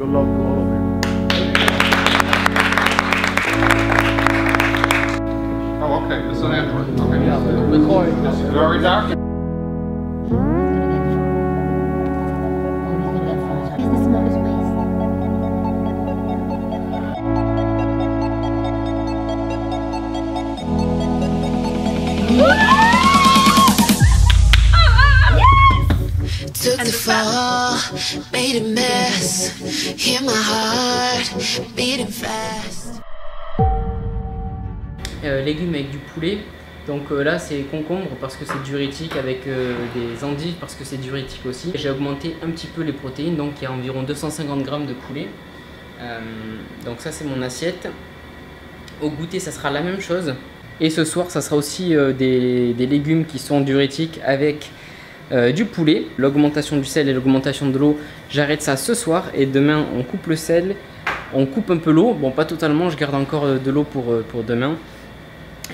Good luck to all of you. Oh, okay. It's an Android. Okay. Very dark. Légumes avec du poulet. Donc euh, là c'est concombre parce que c'est diurétique avec euh, des endives parce que c'est diurétique aussi. J'ai augmenté un petit peu les protéines donc il y a environ 250 grammes de poulet. Euh, donc ça c'est mon assiette. Au goûter ça sera la même chose. Et ce soir ça sera aussi des, des légumes qui sont diurétiques avec euh, du poulet. L'augmentation du sel et l'augmentation de l'eau j'arrête ça ce soir et demain on coupe le sel. On coupe un peu l'eau, bon pas totalement, je garde encore euh, de l'eau pour, euh, pour demain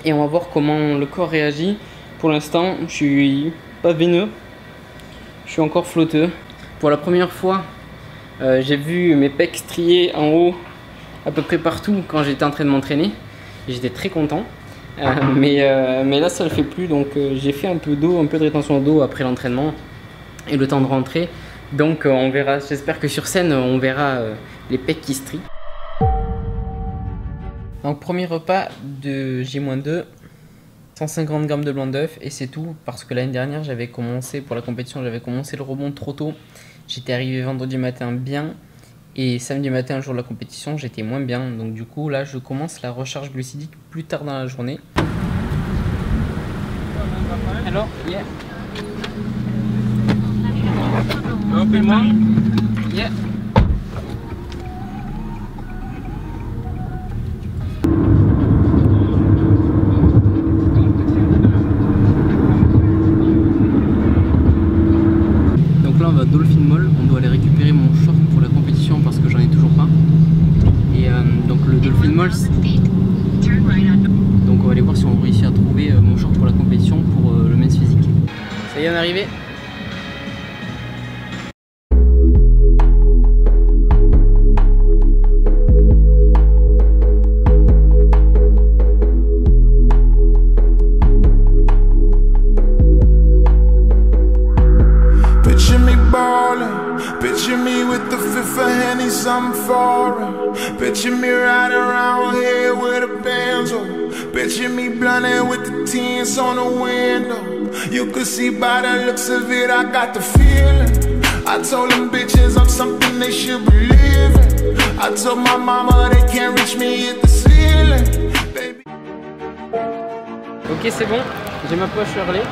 et on va voir comment le corps réagit. Pour l'instant, je suis pas veineux, je suis encore flotteux. Pour la première fois, j'ai vu mes pecs striés en haut à peu près partout quand j'étais en train de m'entraîner. J'étais très content. Euh, mais, euh, mais là, ça le fait plus. Donc, euh, j'ai fait un peu d'eau, un peu de rétention d'eau après l'entraînement et le temps de rentrer. Donc, on verra. J'espère que sur scène, on verra les pecs qui. Donc premier repas de J-2, 150 grammes de blanc d'œuf et c'est tout parce que l'année dernière j'avais commencé pour la compétition j'avais commencé le rebond trop tôt. J'étais arrivé vendredi matin bien et samedi matin jour de la compétition j'étais moins bien donc du coup là je commence la recharge glucidique plus tard dans la journée. Alors yeah. Yeah. On the window. You could see by the looks of it, I got the feeling. I told them bitches I'm something they should believe in. I told my mama they can't reach me at the ceiling. Baby. Ok c'est bon, j'ai ma poche Hurley.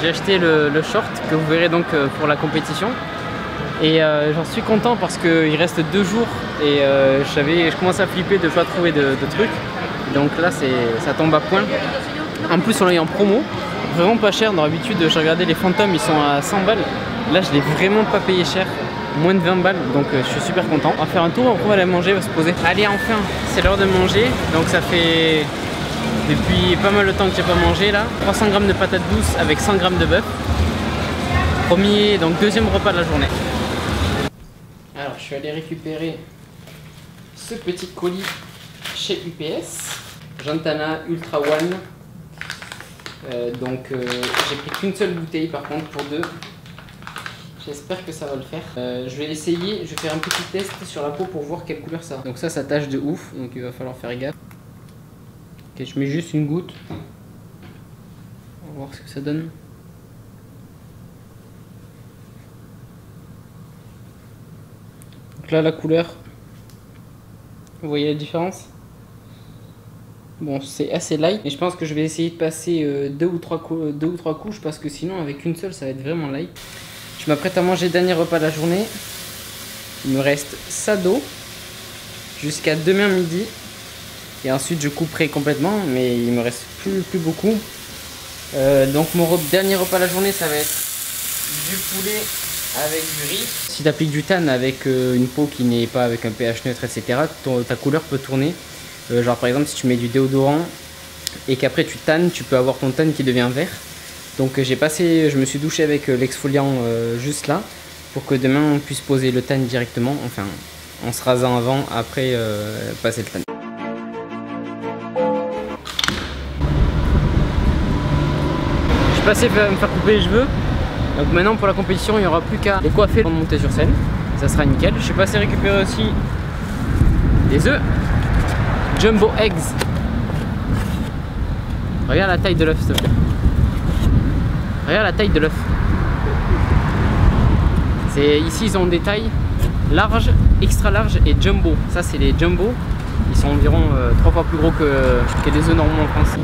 J'ai acheté le, le short que vous verrez donc euh, pour la compétition. Et euh, j'en suis content parce qu'il reste deux jours et euh, je commence à flipper de ne pas trouver de, de trucs. Donc là ça tombe à point. En plus on l'a eu en promo, vraiment pas cher. Dans l'habitude j'ai regardé les fantômes, ils sont à 100 balles. Là je l'ai vraiment pas payé cher, moins de 20 balles. Donc euh, je suis super content. On va faire un tour, on va aller manger, on va se poser. Allez enfin, c'est l'heure de manger. Donc ça fait depuis pas mal de temps que j'ai pas mangé là. 300 grammes de patates douces avec 100 grammes de bœuf. Premier, donc deuxième repas de la journée. Alors je suis allé récupérer ce petit colis chez UPS. Jantana Ultra One. Euh, donc euh, j'ai pris qu'une seule bouteille par contre pour deux. J'espère que ça va le faire. Euh, je vais essayer, je vais faire un petit test sur la peau pour voir quelle couleur ça a. Donc ça, ça tâche de ouf, donc il va falloir faire gaffe. Ok, je mets juste une goutte. On va voir ce que ça donne. Donc là, la couleur. Vous voyez la différence? Bon, c'est assez light, mais je pense que je vais essayer de passer euh, deux, ou trois cou- deux ou trois couches parce que sinon, avec une seule, ça va être vraiment light. Je m'apprête à manger le dernier repas de la journée. Il me reste ça d'eau jusqu'à demain midi. Et ensuite, je couperai complètement, mais il me reste plus, plus beaucoup. Euh, donc, mon dernier repas de la journée, ça va être du poulet avec du riz. Si tu appliques du tan avec euh, une peau qui n'est pas avec un pH neutre, etc., ta couleur peut tourner. Euh, genre, par exemple, si tu mets du déodorant et qu'après tu tannes, tu peux avoir ton tan qui devient vert. Donc, euh, j'ai passé, je me suis douché avec euh, l'exfoliant juste là pour que demain on puisse poser le tan directement. Enfin, en se rasant avant, après passer le tan. Je suis passé me faire couper les cheveux. Donc maintenant pour la compétition, il n'y aura plus qu'à les coiffer pour monter sur scène. Ça sera nickel. Je suis passé récupérer aussi des œufs. Jumbo Eggs. Regarde la taille de l'œuf, s'il te plaît. Regarde la taille de l'œuf. Ici ils ont des tailles larges, extra larges et jumbo. Ça c'est les jumbo. Ils sont environ euh, trois fois plus gros que, que des œufs normaux en France.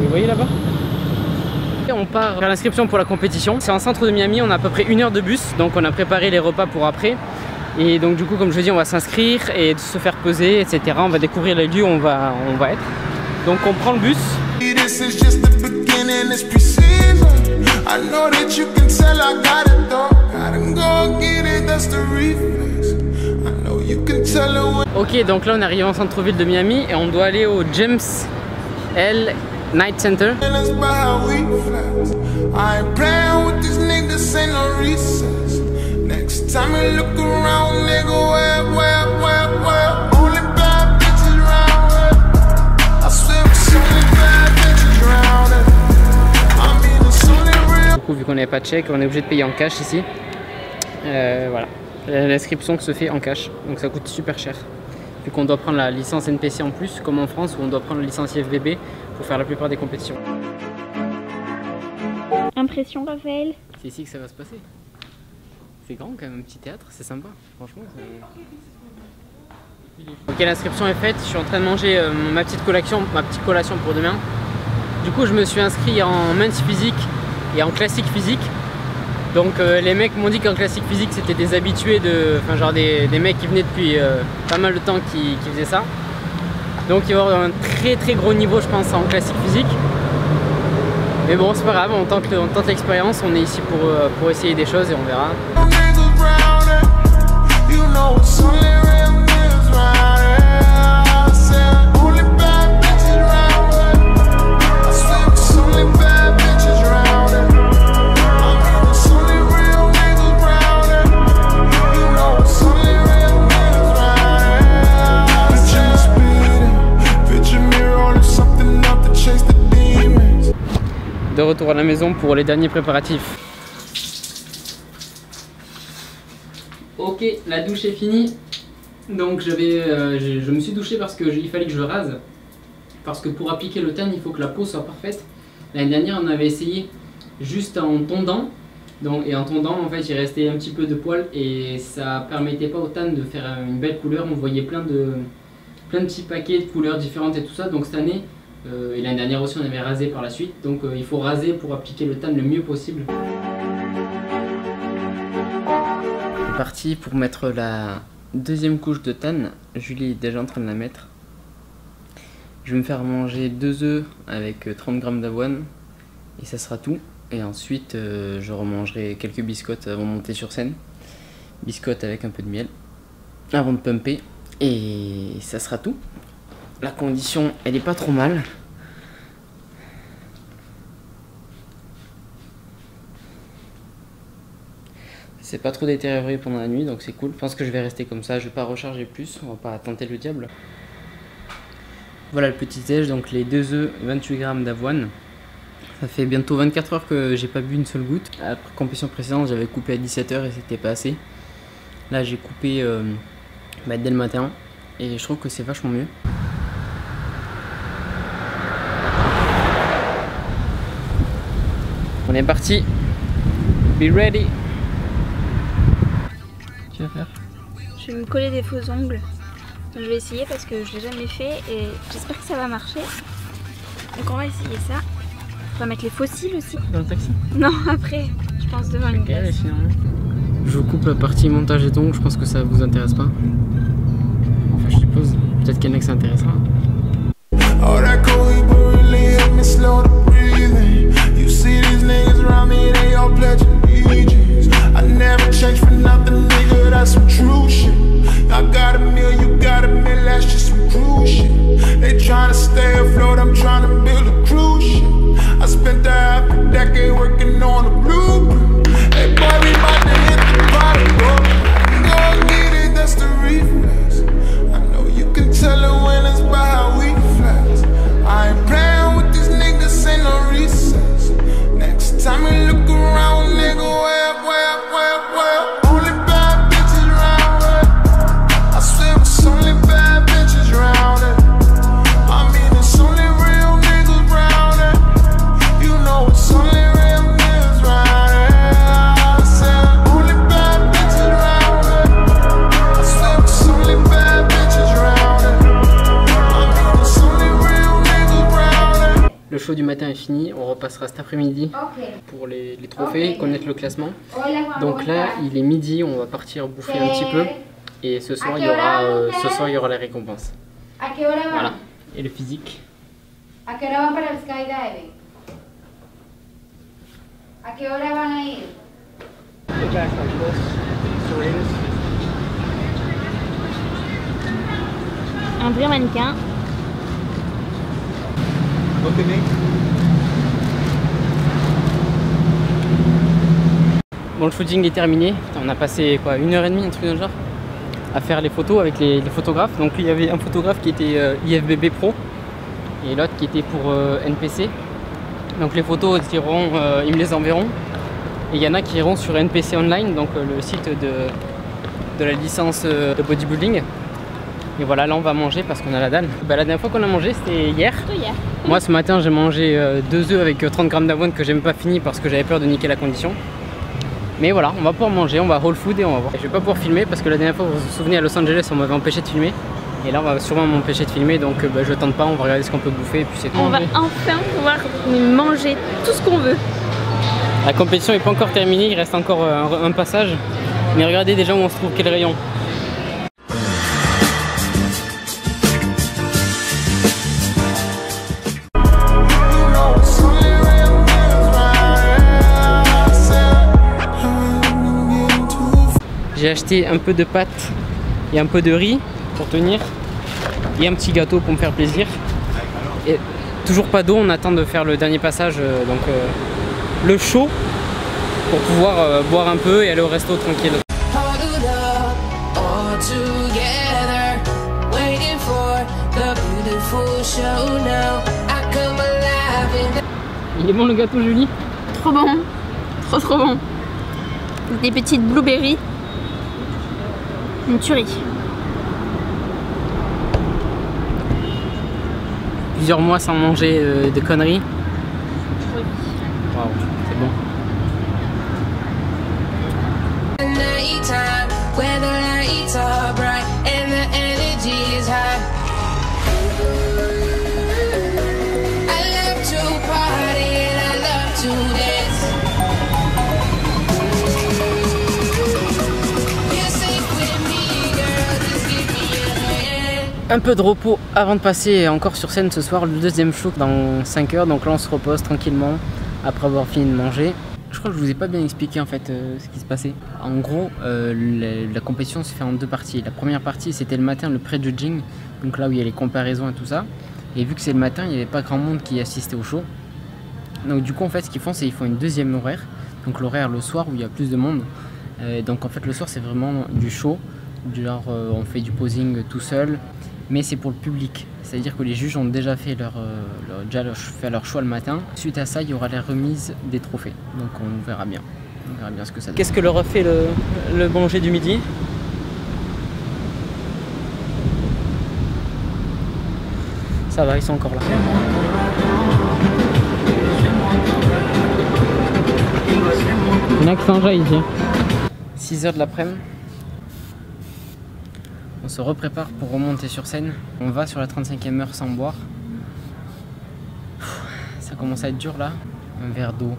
Vous voyez là-bas? On part à l'inscription pour la compétition. C'est en centre de Miami, on a à peu près une heure de bus, donc on a préparé les repas pour après. Et donc du coup, comme je dis, on va s'inscrire et se faire peser, etc. On va découvrir les lieux où on va, on va être. Donc on prend le bus. Ok, donc là on arrive en centre-ville de Miami et on doit aller au James L. Night Center. I time look around, nigga, where, where, where, where? Only bad bitches round. I swear it's only bad bitches round. I mean, it's only real. Du coup, vu qu'on n'avait pas de chèque, on est obligé de payer en cash ici. Euh, voilà. L'inscription se fait en cash, donc ça coûte super cher. Vu qu'on doit prendre la licence NPC en plus, comme en France où on doit prendre la licence IFBB pour faire la plupart des compétitions. Impression, Raphaël C'est ici que ça va se passer. C'est grand quand même, un petit théâtre, c'est sympa, franchement. Ok, l'inscription est faite, je suis en train de manger euh, ma petite collation, ma petite collation pour demain. Du coup, je me suis inscrit en men's physique et en classique physique. Donc euh, les mecs m'ont dit qu'en classique physique c'était des habitués de. Enfin genre des, mecs qui venaient depuis euh, pas mal de temps qui, faisaient ça. Donc il va y avoir un très très gros niveau je pense en classique physique. Mais bon c'est pas grave, on tente, l'expérience, on est ici pour, pour essayer des choses et on verra. De retour à la maison pour les derniers préparatifs. Ok, la douche est finie. Donc euh, je, je me suis douché parce qu'il fallait que je rase. Parce que pour appliquer le tan, il faut que la peau soit parfaite. L'année dernière, on avait essayé juste en tondant. Donc, et en tondant, en fait, il restait un petit peu de poils et ça permettait pas au tan de faire une belle couleur. On voyait plein de, plein de petits paquets de couleurs différentes et tout ça. Donc cette année, euh, et l'année dernière aussi, on avait rasé par la suite. Donc euh, il faut raser pour appliquer le tan le mieux possible. Parti pour mettre la deuxième couche de tan. Julie est déjà en train de la mettre. Je vais me faire manger deux œufs avec euh, 30 g d'avoine et ça sera tout. Et ensuite, euh, je remangerai quelques biscottes avant de monter sur scène. Biscottes avec un peu de miel avant de pumper. Et ça sera tout. La condition, elle est pas trop mal. C'est pas trop détérioré pendant la nuit, donc c'est cool. Je pense que je vais rester comme ça. Je vais pas recharger plus. On va pas tenter le diable. Voilà le petit déj, donc les deux œufs, 28 grammes d'avoine. Ça fait bientôt 24 heures que j'ai pas bu une seule goutte. À la compétition précédente, j'avais coupé à 17h et c'était pas assez. Là, j'ai coupé euh, bah, dès le matin et je trouve que c'est vachement mieux. On est parti. Be ready. Tu vas faire Je vais me coller des faux ongles. Je vais essayer parce que je l'ai jamais fait et j'espère que ça va marcher. Donc on va essayer ça. On va mettre les fossiles aussi. dans le taxi Non, après, je pense devant une glace. Je vous coupe la partie montage et ongles, je pense que ça vous intéresse pas. Enfin, je suppose. Peut-être qu'il y en a que ça intéressera. All that Cohiba really helped me slow the breathing. You see these niggas around me, they all pledge allegiance. I never change for nothing, nigga, that's some true shit. I got a meal, you got a meal, that's just some cruise shit. They tryna stay afloat, I'm tryna build a cruise ship. I spent the half a decade working on a blueprint. Show du matin est fini, on repassera cet après-midi pour les, les trophées, connaître le classement. Donc là, il est midi, on va partir bouffer un petit peu. Et ce soir, il y aura, euh, ce soir, il y aura les récompenses. Voilà. Et le physique. ¿A qué hora van para el skydiving? ¿A qué hora van a ir? Un vrai mannequin. Bon, le shooting est terminé. On a passé quoi, une heure et demie, un truc genre, à faire les photos avec les, photographes. Donc, il y avait un photographe qui était euh, IFBB Pro et l'autre qui était pour euh, NPC. Donc, les photos, ils, iront, euh, ils me les enverront. Et il y en a qui iront sur NPC Online, donc le site de, la licence de bodybuilding. Et voilà, là on va manger parce qu'on a la dalle. Bah, la dernière fois qu'on a mangé, c'était hier. Moi ce matin j'ai mangé euh, deux œufs avec euh, 30 grammes d'avoine que j'ai même pas fini parce que j'avais peur de niquer la condition. Mais voilà, on va pouvoir manger, on va whole food et on va voir. Et je vais pas pouvoir filmer parce que la dernière fois, vous vous souvenez, à Los Angeles, on m'avait empêché de filmer. Et là, on va sûrement m'empêcher de filmer, donc euh, bah, je tente pas, on va regarder ce qu'on peut bouffer et puis c'est tout. On va enfin pouvoir manger tout ce qu'on veut. La compétition est pas encore terminée, il reste encore euh, un, un passage. Mais regardez déjà où on se trouve, quel rayon. J'ai acheté un peu de pâtes et un peu de riz pour tenir et un petit gâteau pour me faire plaisir. Et toujours pas d'eau, on attend de faire le dernier passage, euh, donc euh, le chaud pour pouvoir euh, boire un peu et aller au resto tranquille. Il est bon le gâteau Julie? Trop bon. Trop trop bon. Des petites blueberries. Une tuerie. Plusieurs mois sans manger euh, de conneries. Un peu de repos avant de passer encore sur scène ce soir, le deuxième show dans 5 heures. Donc là on se repose tranquillement après avoir fini de manger. Je crois que je vous ai pas bien expliqué en fait euh, ce qui se passait. En gros, euh, la, compétition se fait en deux parties. La première partie c'était le matin, le pré-judging, donc là où il y a les comparaisons et tout ça. Et vu que c'est le matin, il n'y avait pas grand monde qui assistait au show. Donc du coup en fait ce qu'ils font c'est qu'ils font une deuxième horaire. Donc l'horaire le soir où il y a plus de monde. Euh, donc en fait le soir c'est vraiment du show. Genre on fait du posing tout seul. Mais c'est pour le public. C'est-à-dire que les juges ont déjà fait leur, euh, leur- déjà leur- fait leur choix le matin. Suite à ça, il y aura la remise des trophées. Donc on verra bien. On verra bien ce que ça donne. Qu'est-ce que leur a fait le, le manger du midi? Ça va, ils sont encore là. Un accent ici. 6h de l'après-midi. On se reprépare pour remonter sur scène. On va sur la 35e heure sans boire. Ça commence à être dur là. Un verre d'eau.